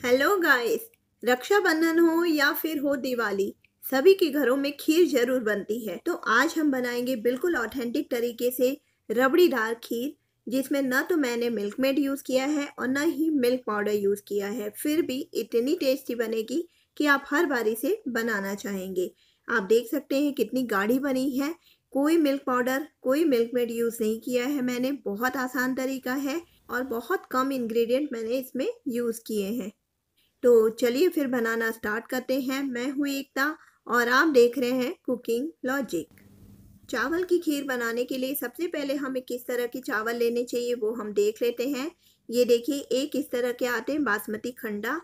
Hello guys Rakshabandhan हो या फिर हो दिवाली, सभी के घरों में खीर ज़रूर बनती है। तो आज हम बनाएँगे बिल्कुल ऑथेंटिक तरीके से रबड़ीदार खीर, जिसमें न तो मैंने मिल्क मेड यूज़ किया है और ना ही मिल्क पाउडर यूज़ किया है। फिर भी इतनी टेस्टी बनेगी कि आप हर बारी से बनाना चाहेंगे। आप देख सकते हैं कितनी गाढ़ी बनी है। कोई मिल्क पाउडर कोई मिल्क मेड यूज़ नहीं किया है मैंने। बहुत आसान तरीका है और बहुत कम इंग्रेडिएंट मैंने इसमें यूज़ किए हैं। तो चलिए फिर बनाना स्टार्ट करते हैं। मैं हूँ एकता और आप देख रहे हैं कुकिंग लॉजिक चावल की खीर बनाने के लिए सबसे पहले हमें किस तरह के चावल लेने चाहिए वो हम देख लेते हैं। ये देखिए, एक इस तरह के आते हैं, बासमती खंडा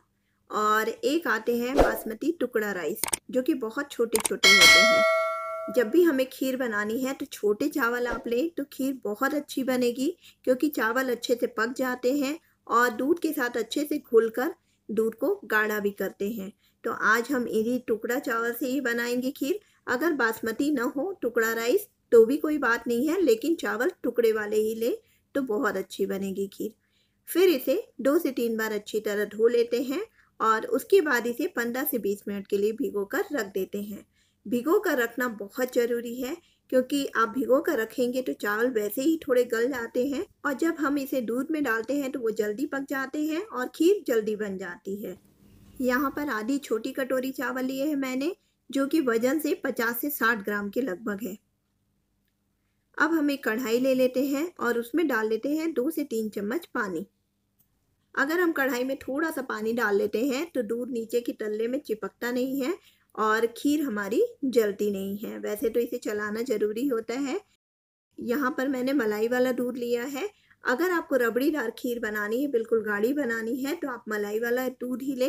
और एक आते हैं बासमती टुकड़ा राइस, जो कि बहुत छोटे छोटे होते हैं। जब भी हमें खीर बनानी है तो छोटे चावल आप लें तो खीर बहुत अच्छी बनेगी, क्योंकि चावल अच्छे से पक जाते हैं और दूध के साथ अच्छे से घुलकर दूध को गाढ़ा भी करते हैं। तो आज हम इन्हीं टुकड़ा चावल से ही बनाएँगे खीर। अगर बासमती न हो टुकड़ा राइस तो भी कोई बात नहीं है, लेकिन चावल टुकड़े वाले ही ले तो बहुत अच्छी बनेगी खीर। फिर इसे दो से तीन बार अच्छी तरह धो लेते हैं और उसके बाद इसे पंद्रह से बीस मिनट के लिए भिगो कर रख देते हैं। भिगो कर रखना बहुत ज़रूरी है क्योंकि आप भिगो कर रखेंगे तो चावल वैसे ही थोड़े गल जाते हैं और जब हम इसे दूध में डालते हैं तो वो जल्दी पक जाते हैं और खीर जल्दी बन जाती है। यहाँ पर आधी छोटी कटोरी चावल लिए हैं मैंने, जो कि वज़न से 50 से 60 ग्राम के लगभग है। अब हम एक कढ़ाई ले लेते हैं और उसमें डाल लेते हैं दो से तीन चम्मच पानी। अगर हम कढ़ाई में थोड़ा सा पानी डाल लेते हैं तो दूध नीचे की तल्ले में चिपकता नहीं है और खीर हमारी जलती नहीं है। वैसे तो इसे चलाना ज़रूरी होता है। यहाँ पर मैंने मलाई वाला दूध लिया है। अगर आपको रबड़ीदार खीर बनानी है, बिल्कुल गाढ़ी बनानी है तो आप मलाई वाला दूध ही ले।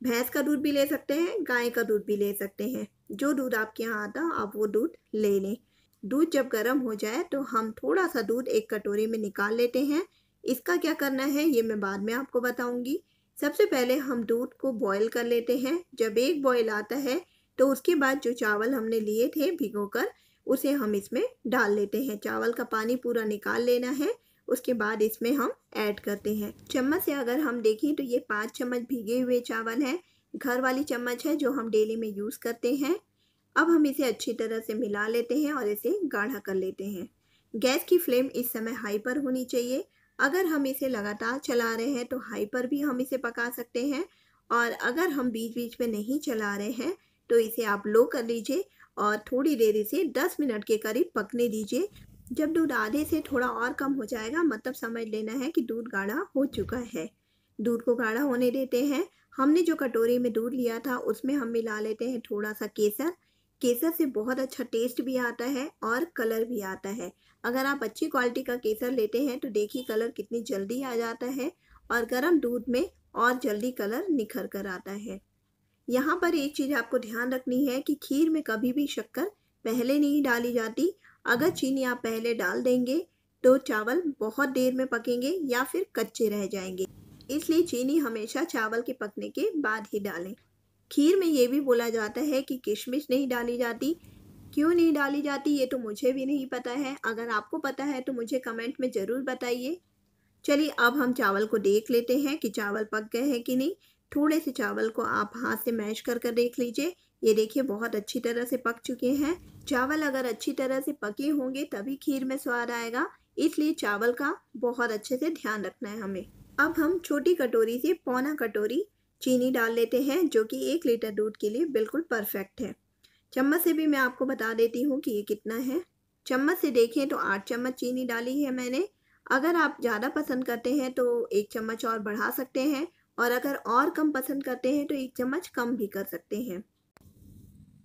भैंस का दूध भी ले सकते हैं, गाय का दूध भी ले सकते हैं। जो दूध आपके यहाँ आता, आप वो दूध ले लें। दूध जब गर्म हो जाए तो हम थोड़ा सा दूध एक कटोरी में निकाल लेते हैं। इसका क्या करना है, ये मैं बाद में आपको बताऊँगी। सबसे पहले हम दूध को बॉईल कर लेते हैं। जब एक बॉईल आता है तो उसके बाद जो चावल हमने लिए थे भिगोकर, उसे हम इसमें डाल लेते हैं। चावल का पानी पूरा निकाल लेना है, उसके बाद इसमें हम ऐड करते हैं। चम्मच से अगर हम देखें तो ये पाँच चम्मच भीगे हुए चावल हैं। घर वाली चम्मच है जो हम डेली में यूज़ करते हैं। अब हम इसे अच्छी तरह से मिला लेते हैं और इसे गाढ़ा कर लेते हैं। गैस की फ्लेम इस समय हाई पर होनी चाहिए। अगर हम इसे लगातार चला रहे हैं तो हाई पर भी हम इसे पका सकते हैं और अगर हम बीच बीच में नहीं चला रहे हैं तो इसे आप लो कर लीजिए और थोड़ी देर इसे 10 मिनट के करीब पकने दीजिए। जब दूध आधे से थोड़ा और कम हो जाएगा मतलब समझ लेना है कि दूध गाढ़ा हो चुका है। दूध को गाढ़ा होने देते हैं। हमने जो कटोरी में दूध लिया था, उसमें हम मिला लेते हैं थोड़ा सा केसर। केसर से बहुत अच्छा टेस्ट भी आता है और कलर भी आता है। अगर आप अच्छी क्वालिटी का केसर लेते हैं तो देखिए कलर कितनी जल्दी आ जाता है और गर्म दूध में और जल्दी कलर निखर कर आता है। यहाँ पर एक चीज़ आपको ध्यान रखनी है कि खीर में कभी भी शक्कर पहले नहीं डाली जाती। अगर चीनी आप पहले डाल देंगे तो चावल बहुत देर में पकेंगे या फिर कच्चे रह जाएँगे। इसलिए चीनी हमेशा चावल के पकने के बाद ही डालें। खीर में ये भी बोला जाता है कि किशमिश नहीं डाली जाती। क्यों नहीं डाली जाती, ये तो मुझे भी नहीं पता है। अगर आपको पता है तो मुझे कमेंट में ज़रूर बताइए। चलिए, अब हम चावल को देख लेते हैं कि चावल पक गए हैं कि नहीं। थोड़े से चावल को आप हाथ से मैश कर कर देख लीजिए। ये देखिए, बहुत अच्छी तरह से पक चुके हैं। चावल अगर अच्छी तरह से पके होंगे, तभी खीर में स्वाद आएगा। इसलिए चावल का बहुत अच्छे से ध्यान रखना है हमें। अब हम छोटी कटोरी से पौना कटोरी चीनी डाल लेते हैं, जो कि एक लीटर दूध के लिए बिल्कुल परफेक्ट है। चम्मच से भी मैं आपको बता देती हूँ कि ये कितना है। चम्मच से देखें तो आठ चम्मच चीनी डाली है मैंने। अगर आप ज़्यादा पसंद करते हैं तो एक चम्मच और बढ़ा सकते हैं। और अगर और कम पसंद करते हैं तो एक चम्मच कम भी कर सकते हैं।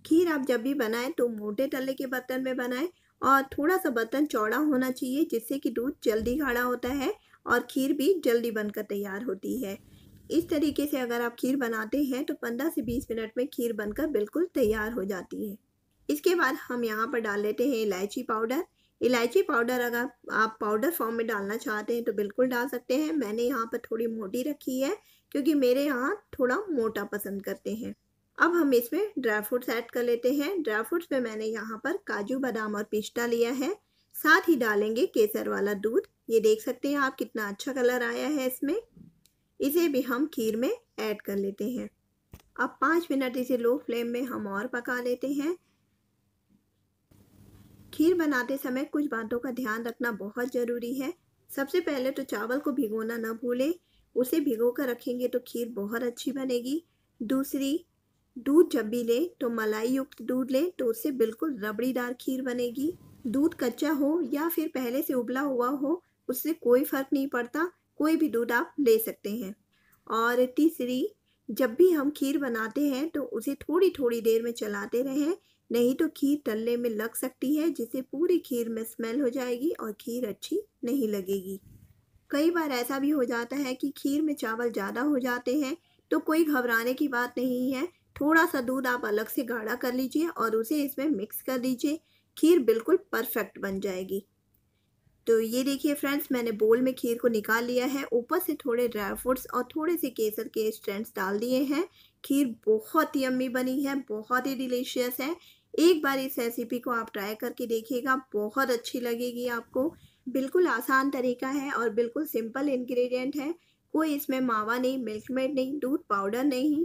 खीर आप जब भी बनाएँ तो मोटे तले के बर्तन में बनाएँ और थोड़ा सा बर्तन चौड़ा होना चाहिए जिससे कि दूध जल्दी गाढ़ा होता है और खीर भी जल्दी बनकर तैयार होती है। इस तरीके से अगर आप खीर बनाते हैं तो 15 से 20 मिनट में खीर बनकर बिल्कुल तैयार हो जाती है। इसके बाद हम यहाँ पर डाल लेते हैं इलायची पाउडर। इलायची पाउडर अगर आप पाउडर फॉर्म में डालना चाहते हैं तो बिल्कुल डाल सकते हैं। मैंने यहाँ पर थोड़ी मोटी रखी है। क्योंकि मेरे यहाँ थोड़ा मोटा पसंद करते हैं। अब हम इसमें ड्राई फ्रूट्स ऐड कर लेते हैं। ड्राई फ्रूट्स में मैंने यहाँ पर काजू, बादाम और पिस्ता लिया है। साथ ही डालेंगे केसर वाला दूध। ये देख सकते हैं आप कितना अच्छा कलर आया है इसमें। इसे भी हम खीर में ऐड कर लेते हैं। अब पाँच मिनट इसे लो फ्लेम में हम और पका लेते हैं। खीर बनाते समय कुछ बातों का ध्यान रखना बहुत ज़रूरी है। सबसे पहले तो चावल को भिगोना ना भूलें। उसे भिगो कर रखेंगे तो खीर बहुत अच्छी बनेगी। दूसरी, दूध जब भी लें तो मलाई युक्त दूध लें तो उससे बिल्कुल रबड़ीदार खीर बनेगी। दूध कच्चा हो या फिर पहले से उबला हुआ हो, उससे कोई फ़र्क नहीं पड़ता, कोई भी दूध आप ले सकते हैं। और तीसरी, जब भी हम खीर बनाते हैं तो उसे थोड़ी थोड़ी देर में चलाते रहें, नहीं तो खीर तलने में लग सकती है, जिससे पूरी खीर में स्मेल हो जाएगी और खीर अच्छी नहीं लगेगी। कई बार ऐसा भी हो जाता है कि खीर में चावल ज़्यादा हो जाते हैं तो कोई घबराने की बात नहीं है। थोड़ा सा दूध आप अलग से गाढ़ा कर लीजिए और उसे इसमें मिक्स कर दीजिए। खीर बिल्कुल परफेक्ट बन जाएगी। तो ये देखिए फ्रेंड्स, मैंने बोल में खीर को निकाल लिया है। ऊपर से थोड़े ड्राई फ्रूट्स और थोड़े से केसर के स्ट्रेंड्स डाल दिए हैं। खीर बहुत ही अम्मी बनी है, बहुत ही डिलीशियस है। एक बार इस रेसिपी को आप ट्राई करके देखिएगा, बहुत अच्छी लगेगी आपको। बिल्कुल आसान तरीका है और बिल्कुल सिंपल इंग्रेडिएंट है। कोई इसमें मावा नहीं, मिल्क मेड नहीं, दूध पाउडर नहीं।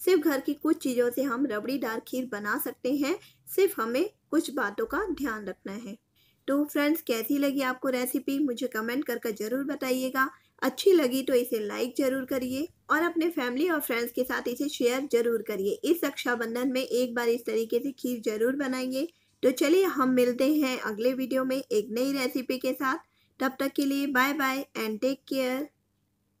सिर्फ़ घर की कुछ चीज़ों से हम रबड़ीदार खीर बना सकते हैं। सिर्फ़ हमें कुछ बातों का ध्यान रखना है। तो फ्रेंड्स, कैसी लगी आपको रेसिपी? मुझे कमेंट करके ज़रूर बताइएगा। अच्छी लगी तो इसे लाइक ज़रूर करिए और अपने फैमिली और फ्रेंड्स के साथ इसे शेयर ज़रूर करिए। इस रक्षाबंधन में एक बार इस तरीके से खीर ज़रूर बनाइए। तो चलिए हम मिलते हैं अगले वीडियो में एक नई रेसिपी के साथ। तब तक के लिए bye bye and take care